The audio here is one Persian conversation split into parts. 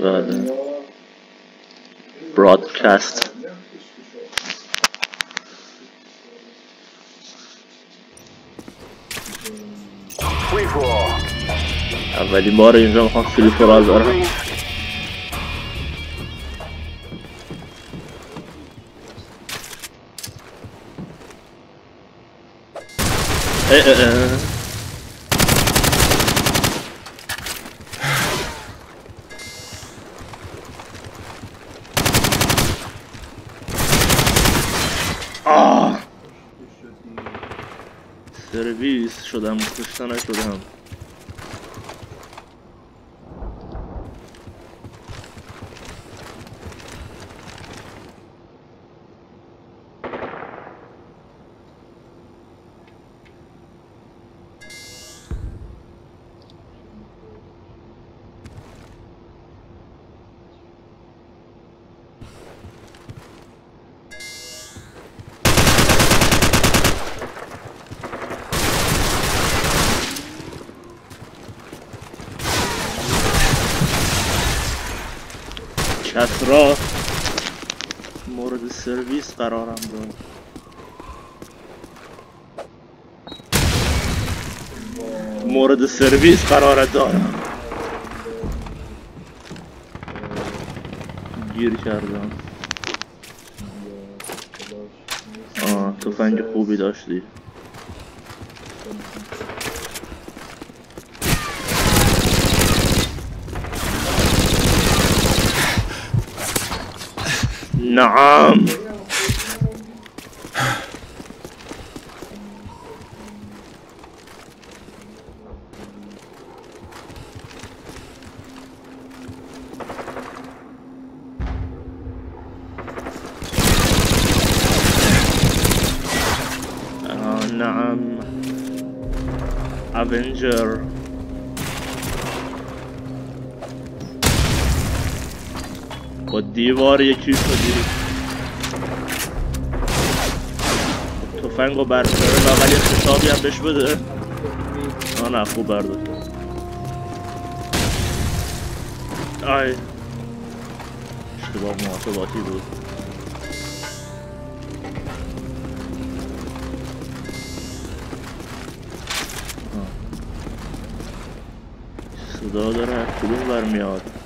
بله برادکست Free for all. اولین بار اینجا میخوام فری فرال برم اه اه اه. سرویس شدم کشته نشدم کسرا مورد سرویس قرارم داد مورد سرویس قرار دارم. گیر کردم. آه تفنگ خوبی داشتی. نعم. آه نعم. افنجر با دیوار یکی شدی. تفنگ و برساره لاغل یه خطابی هم بهش بده. آه نه خوب برداشت آی. اشتباه محاسباتی بود. صدا داره کدوم برمیاد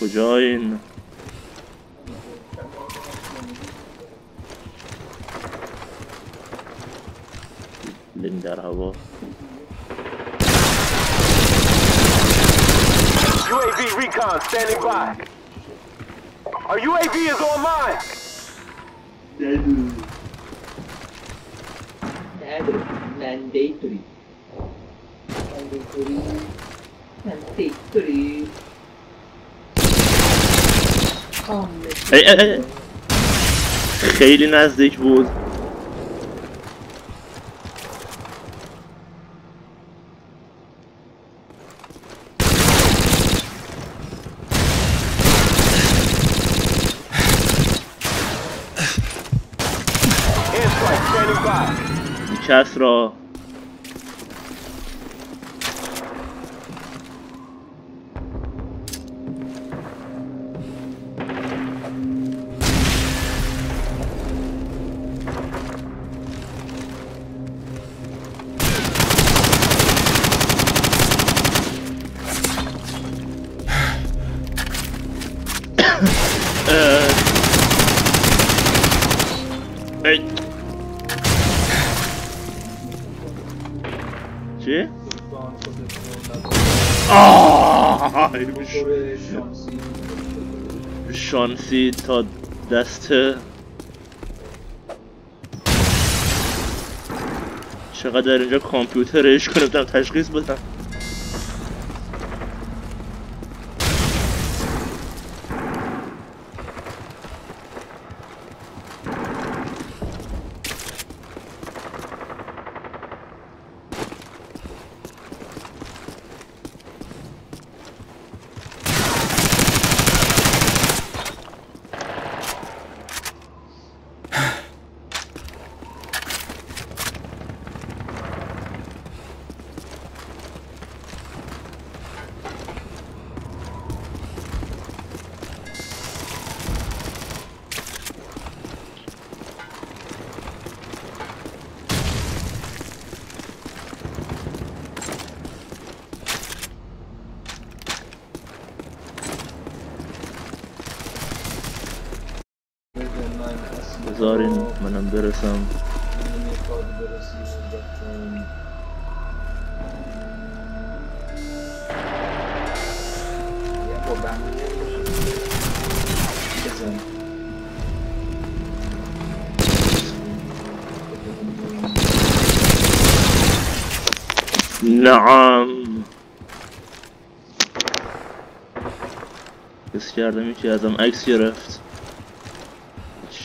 کجایین لین در هوا UAV recon standing by. Our UAV is online. mandatory. Mandatory. Mandatory. خیلی نزدیک بود. کس را ای چی؟ آه شانسی تا دست چقدر اینجا کامپیوترش کنم تشخیص بدم بذارین منم برسم. نعم. حس کردم یکی ازم عکس گرفت.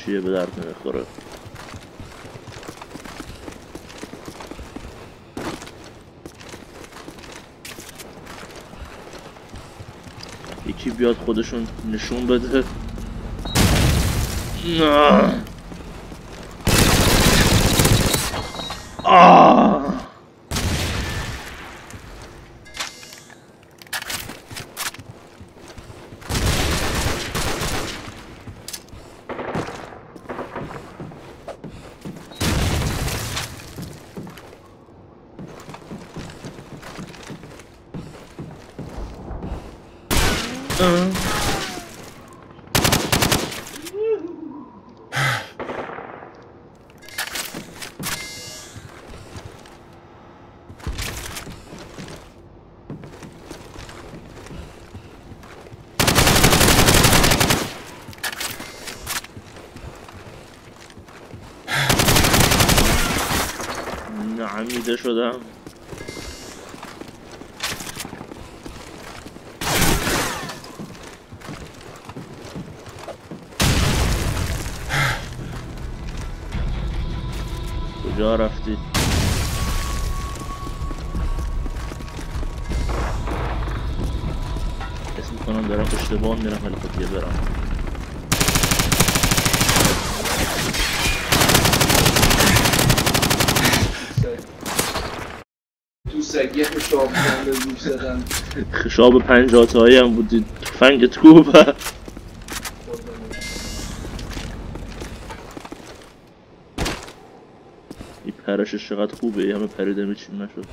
چیه به درد نمی‌خوره. یکی بیاد خودشون نشون بده. نه. آه. آه. نعمیده شدم کجا رفتی؟ اسم می‌کنم دارم اشتباه میرم ولی خب برم. تو سگیه خشاب کنده روش زدن خشاب هم بودی. تفنگت خوبه این پرشش چقدر خوبه یه همه پریده میچین نشد.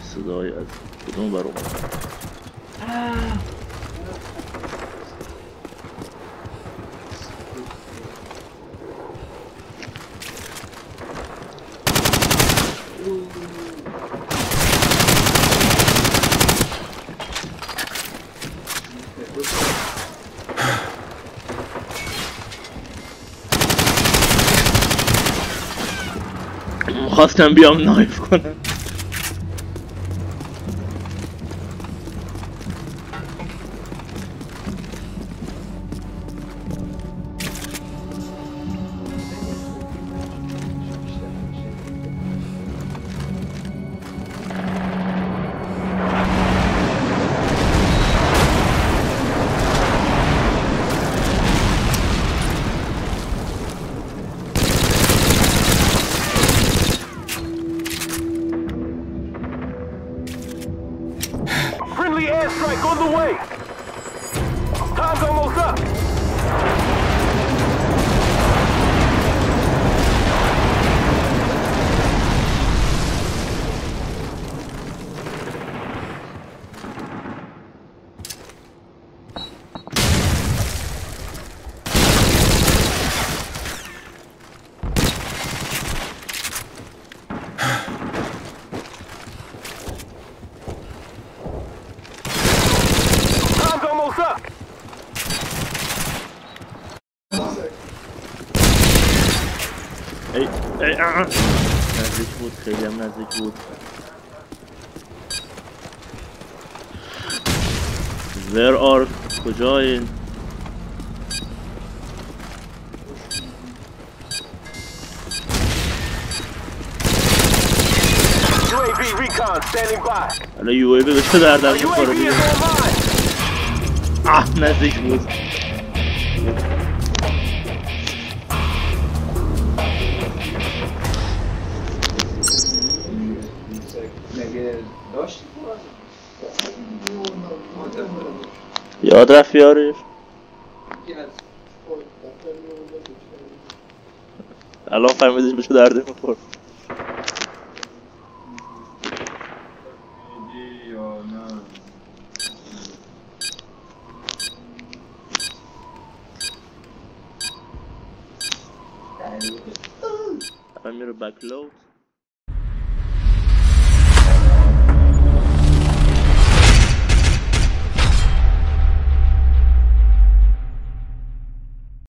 صدای از کدوم بر خواستم بیام نایف کنم. Up. ای ای. نزدیک بود خیلی هم نزدیک بود Where are کجایین UAV recon standing by. حالا یو ای به چه دردم می‌خوره آه نزدیک بود. یاد رفت یارش الان فهمیدش به چه درده میخور little back low